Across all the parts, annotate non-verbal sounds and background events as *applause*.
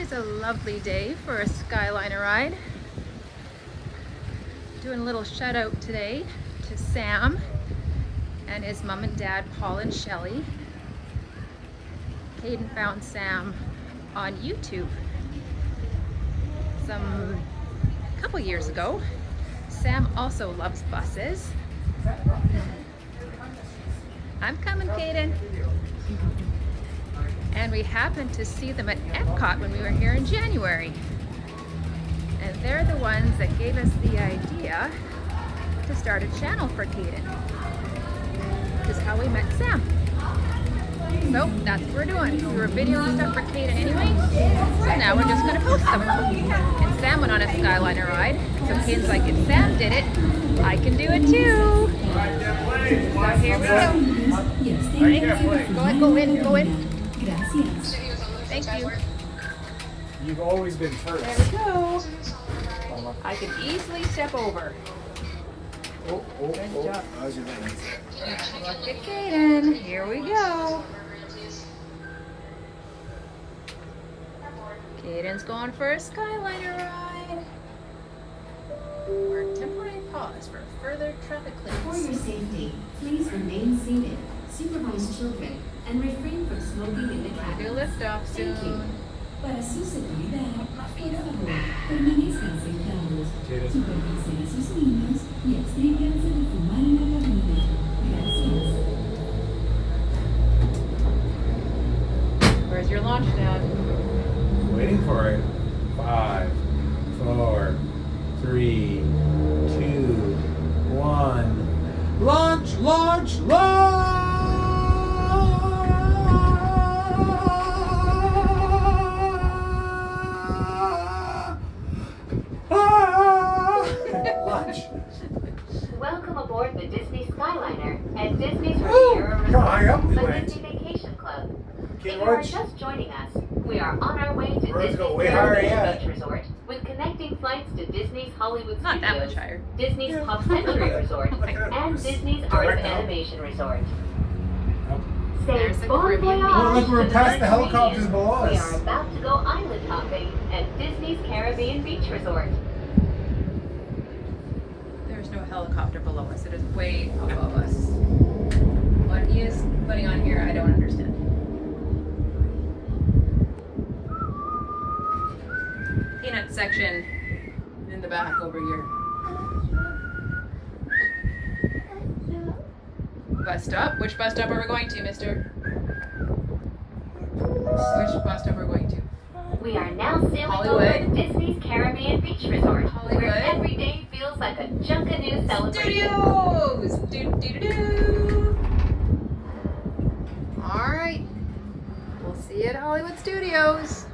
is a lovely day for a Skyliner ride. Doing a little shout out today to Sam and his mom and dad, Paul and Shelly. Kayden found Sam on YouTube some couple years ago. Sam also loves buses. I'm coming, Kayden. And we happened to see them at Epcot when we were here in January. And they're the ones that gave us the idea to start a channel for Kayden. Which is how we met Sam. So that's what we're doing. We were videoing stuff for Kayden anyway, so now we're just gonna post them. And Sam went on a Skyliner ride, so Kayden's like, if Sam did it, I can do it too. So here we go. Go in, go in, go in. Thank you. You've always been first. There we go. I can easily step over. Oh, oh, oh. Good oh. job. How's your legs? Look at Kayden. Here we go. Kayden's going for a Skyliner ride. Our temporary pause for further traffic clearance. For your safety, please remain seated, supervise children, and refrain from smoking in the Do cabin. lift off soon. Thank you. soon. Para su seguridad, por favor, permanezcan sentados, Kayden. supervisen a sus niños y absténganse de fumar en la cabina. Gracias. Where's your launch pad? Waiting for it. Five, four, three, two, one. Launch, launch, launch! Club. If Okay, you are just joining us, we are on our way to Roads Disney's go way higher Beach Resort with connecting flights to Disney's Hollywood Not that Studios, much higher. Disney's Yeah. Pop Century *laughs* Resort, and. Disney's Art of. Animation Resort. There's Say the Caribbean beach. Oh, look, we're to the past the Caribbean. helicopters below We are about to go island hopping at Disney's Caribbean Beach Resort. There's no helicopter below us. It is way above us. What he is putting on here, I don't understand. Peanut section in the back over here. Bus stop? Which bus stop are we going to, mister? Which bus stop are we going to? We are now sailing Hollywood. over Disney's Caribbean Beach Resort, Hollywood. where every day feels like a Junkanoo celebration. Studios! Do, do, do, do. All right. We'll see you at Hollywood Studios.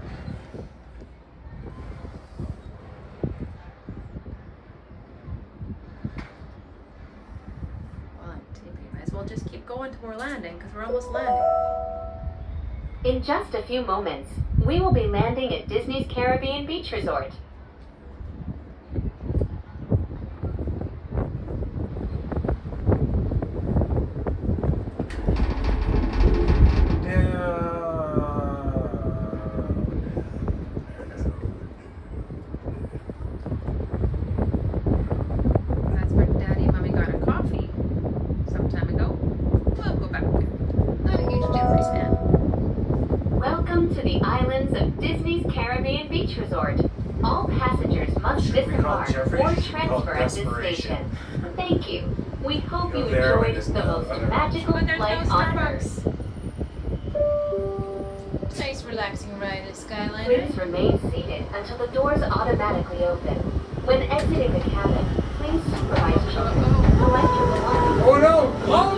Well, I'm taping. Might as well just keep going till we're landing because we're almost landing. In just a few moments, we will be landing at Disney's Caribbean Beach Resort. That's where Daddy and Mommy got a coffee some time ago. We'll go back. Not a huge Welcome to the islands of Disney's Caribbean Beach Resort. All passengers must Should we call disembark Jeffrey? or Should we call transfer at this station. Thank you. We hope Go you there when enjoyed the no most other magical But there's no flight on Earth. Starbucks. Nice relaxing ride at Skyliner. Please remain seated until the doors automatically open. When exiting the cabin, please supervise children. Collect your belongings. Oh no! Oh